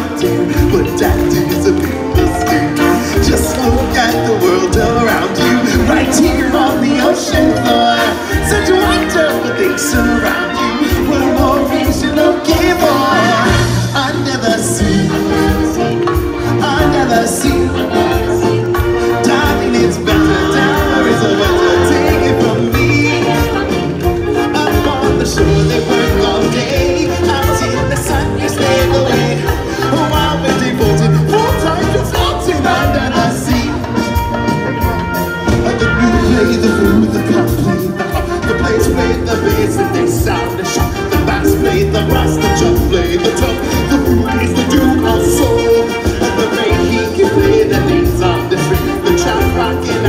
I do? Just look at the world around you, right here on the ocean. the brass, the chuck, play the tuck. The fool is the duke of soul. And the way he can play the names on the street, the child rock